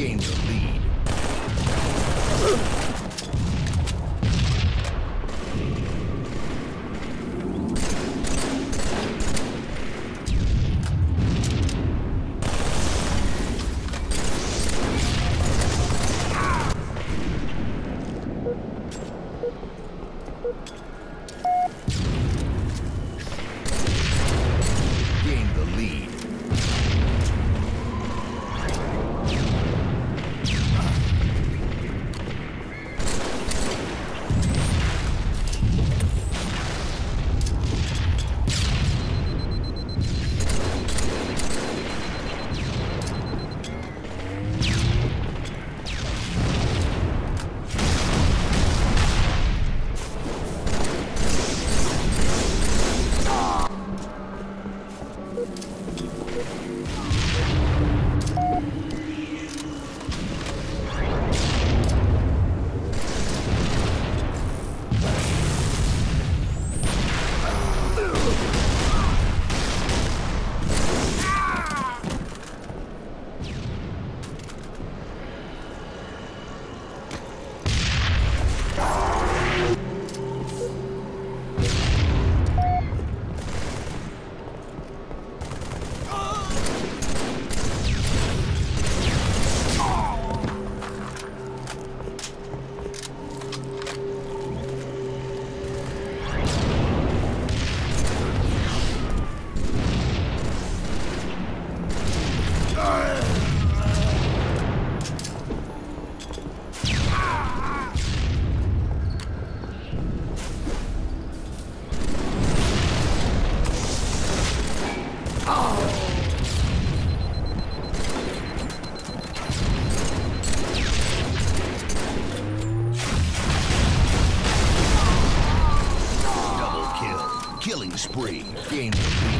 gained the lead. three, game.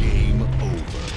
Game over.